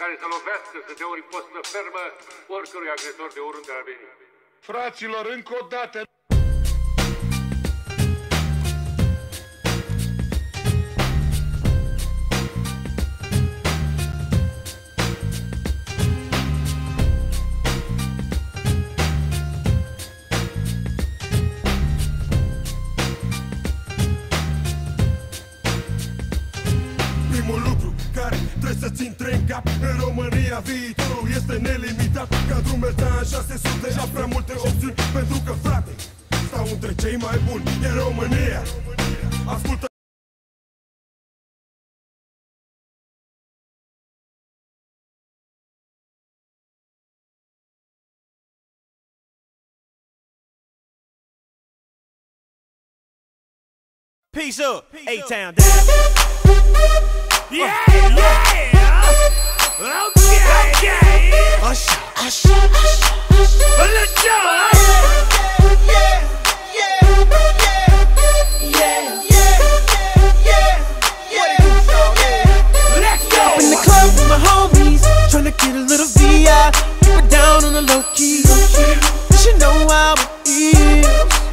care să lovească, să dea o ripostă fermă oricărui agresor de oriunde ar veni. Fraților, încă o dată, trebuie să-ți intre în cap. În România viitorul este nelimitat. Ca drum mergeam 600 și prea multe opțiuni. Pentru că frate, stau între cei mai buni E România. Ascultă Peace up, A-Town down. Go. in the club with my homies, tryna get a little VI. Keep down on the low key. You should know how it is.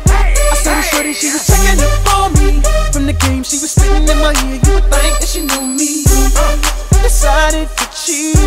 I saw the shorty, she was checking up on me. From the game, she was spitting in my ear. You would think that she knew me. Decided to cheat.